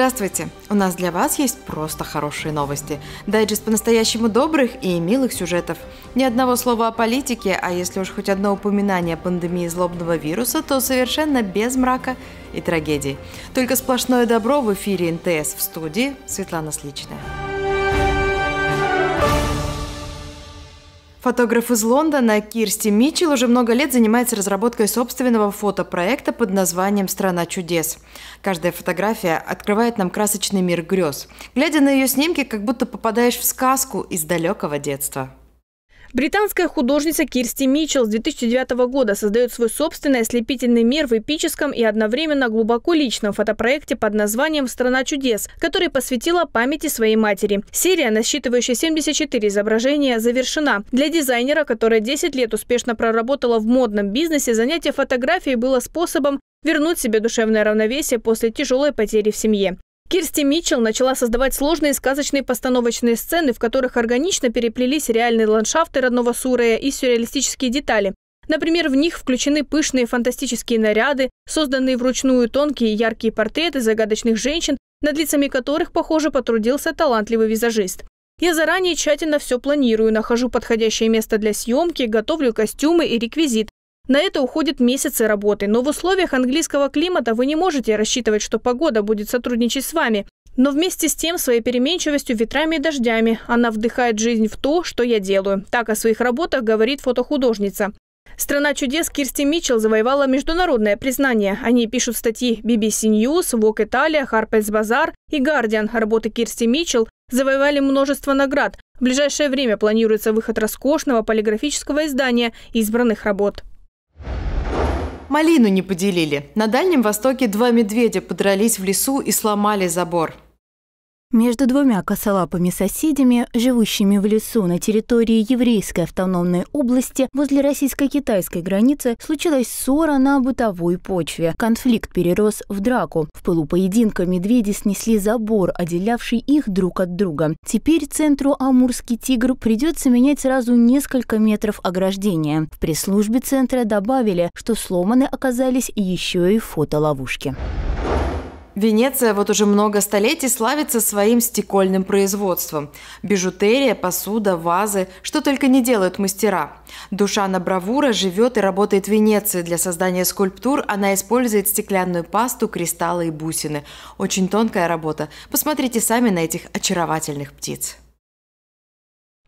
Здравствуйте! У нас для вас есть просто хорошие новости. Дайджест по-настоящему добрых и милых сюжетов. Ни одного слова о политике, а если уж хоть одно упоминание о пандемии злобного вируса, то совершенно без мрака и трагедий. Только сплошное добро в эфире НТС в студии Светлана Сличная. Фотограф из Лондона Кирсти Митчелл уже много лет занимается разработкой собственного фотопроекта под названием «Страна чудес». Каждая фотография открывает нам красочный мир грез. Глядя на ее снимки, как будто попадаешь в сказку из далекого детства. Британская художница Кирсти Митчелл с 2009 года создает свой собственный ослепительный мир в эпическом и одновременно глубоко личном фотопроекте под названием «Страна чудес», который посвятила памяти своей матери. Серия, насчитывающая 74 изображения, завершена. Для дизайнера, которая 10 лет успешно проработала в модном бизнесе, занятие фотографией было способом вернуть себе душевное равновесие после тяжелой потери в семье. Кирсти Митчелл начала создавать сложные сказочные постановочные сцены, в которых органично переплелись реальные ландшафты родного Сурея и сюрреалистические детали. Например, в них включены пышные фантастические наряды, созданные вручную тонкие яркие портреты загадочных женщин, над лицами которых, похоже, потрудился талантливый визажист. Я заранее тщательно все планирую, нахожу подходящее место для съемки, готовлю костюмы и реквизит, на это уходят месяцы работы, но в условиях английского климата вы не можете рассчитывать, что погода будет сотрудничать с вами. Но вместе с тем своей переменчивостью, ветрами и дождями она вдыхает жизнь в то, что я делаю. Так о своих работах говорит фотохудожница. Страна чудес Кирсти Митчелл завоевала международное признание. Они пишут статьи BBC News, Vogue Italia, Harper's Bazaar и Guardian. Работы Кирсти Митчелл завоевали множество наград. В ближайшее время планируется выход роскошного полиграфического издания избранных работ. Малину не поделили. На Дальнем Востоке два медведя подрались в лесу и сломали забор. Между двумя косолапыми соседями, живущими в лесу на территории еврейской автономной области возле российско-китайской границы, случилась ссора на бытовой почве. Конфликт перерос в драку. В пылу поединка медведи снесли забор, отделявший их друг от друга. Теперь центру Амурский тигр придется менять сразу несколько метров ограждения. В пресс-службе центра добавили, что сломаны оказались еще и фотоловушки. Венеция вот уже много столетий славится своим стекольным производством. Бижутерия, посуда, вазы, что только не делают мастера. Душа на бравура живет и работает в Венеции. Для создания скульптур она использует стеклянную пасту, кристаллы и бусины. Очень тонкая работа. Посмотрите сами на этих очаровательных птиц.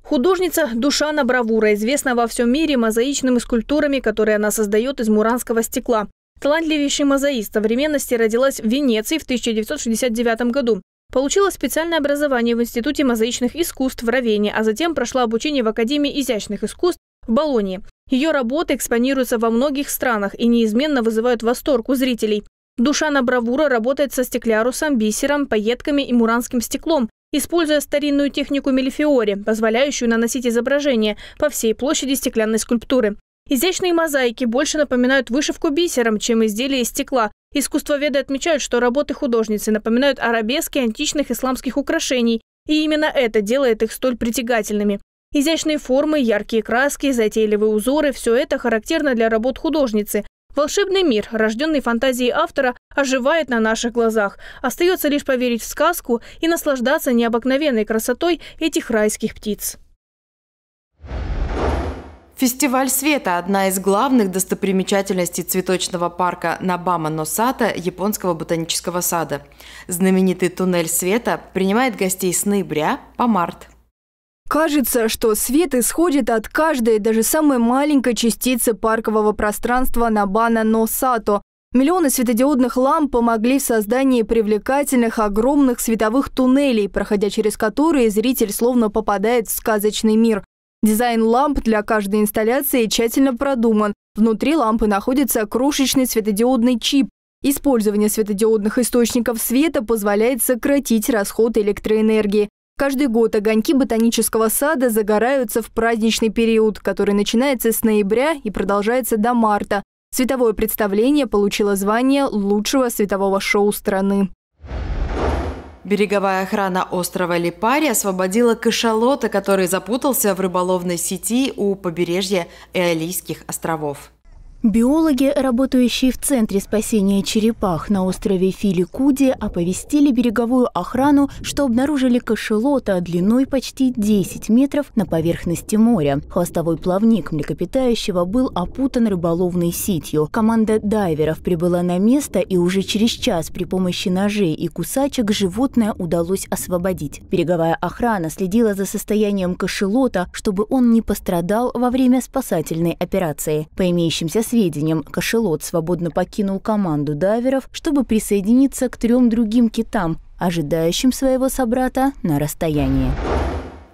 Художница Душана Бравура известна во всем мире мозаичными скульптурами, которые она создает из муранского стекла. Талантливейший мозаист современности родилась в Венеции в 1969 году. Получила специальное образование в Институте мозаичных искусств в Равене, а затем прошла обучение в Академии изящных искусств в Болонии. Ее работы экспонируются во многих странах и неизменно вызывают восторг у зрителей. Душа на бравура работает со стеклярусом, бисером, пайетками и муранским стеклом, используя старинную технику мелифиори, позволяющую наносить изображение по всей площади стеклянной скульптуры. Изящные мозаики больше напоминают вышивку бисером, чем изделия из стекла. Искусствоведы отмечают, что работы художницы напоминают арабески античных исламских украшений, и именно это делает их столь притягательными. Изящные формы, яркие краски, затейливые узоры – все это характерно для работ художницы. Волшебный мир, рожденный фантазией автора, оживает на наших глазах. Остается лишь поверить в сказку и наслаждаться необыкновенной красотой этих райских птиц. Фестиваль света – одна из главных достопримечательностей цветочного парка Набама-Носата японского ботанического сада. Знаменитый туннель света принимает гостей с ноября по март. Кажется, что свет исходит от каждой, даже самой маленькой частицы паркового пространства Набана-Носато. Миллионы светодиодных ламп помогли в создании привлекательных огромных световых туннелей, проходя через которые зритель словно попадает в сказочный мир. Дизайн ламп для каждой инсталляции тщательно продуман. Внутри лампы находится крошечный светодиодный чип. Использование светодиодных источников света позволяет сократить расход электроэнергии. Каждый год огоньки ботанического сада загораются в праздничный период, который начинается с ноября и продолжается до марта. Световое представление получило звание лучшего светового шоу страны. Береговая охрана острова Липари освободила кашалота, который запутался в рыболовной сети у побережья Эолийских островов. Биологи, работающие в Центре спасения черепах на острове Филикуди, оповестили береговую охрану, что обнаружили кашелота длиной почти 10 метров на поверхности моря. Хвостовой плавник млекопитающего был опутан рыболовной сетью. Команда дайверов прибыла на место, и уже через час при помощи ножей и кусачек животное удалось освободить. Береговая охрана следила за состоянием кашелота, чтобы он не пострадал во время спасательной операции. По имеющимся сведениям, кошелот свободно покинул команду дайверов, чтобы присоединиться к трем другим китам, ожидающим своего собрата на расстоянии.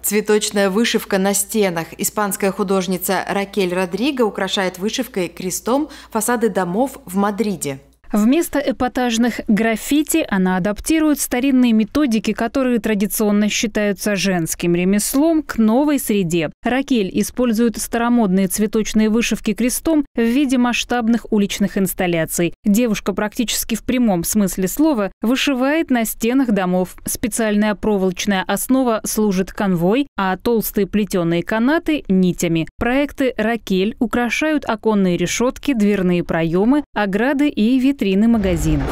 Цветочная вышивка на стенах. Испанская художница Ракель Родриго украшает вышивкой крестом фасады домов в Мадриде. Вместо эпатажных граффити она адаптирует старинные методики, которые традиционно считаются женским ремеслом, к новой среде. Ракель использует старомодные цветочные вышивки крестом в виде масштабных уличных инсталляций. Девушка практически в прямом смысле слова вышивает на стенах домов. Специальная проволочная основа служит конвой, а толстые плетеные канаты – нитями. Проекты «Ракель» украшают оконные решетки, дверные проемы, ограды и витрины витрины магазинов.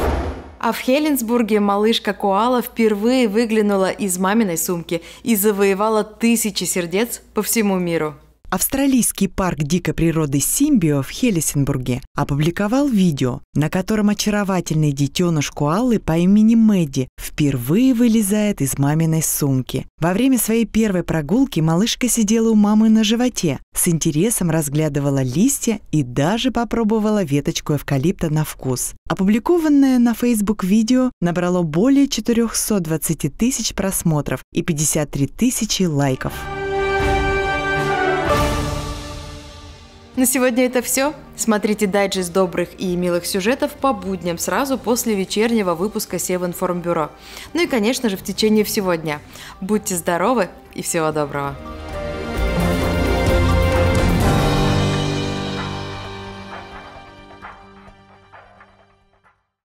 А в Хеленсбурге малышка Коала впервые выглянула из маминой сумки и завоевала тысячи сердец по всему миру. Австралийский парк дикой природы Симбио в Хелесенбурге опубликовал видео, на котором очаровательный детеныш Куаллы по имени Мэдди впервые вылезает из маминой сумки. Во время своей первой прогулки малышка сидела у мамы на животе, с интересом разглядывала листья и даже попробовала веточку эвкалипта на вкус. Опубликованное на Facebook видео набрало более 420 тысяч просмотров и 53 тысячи лайков. На сегодня это все. Смотрите дайджест добрых и милых сюжетов по будням сразу после вечернего выпуска Севинформбюро. Ну и, конечно же, в течение всего дня. Будьте здоровы и всего доброго.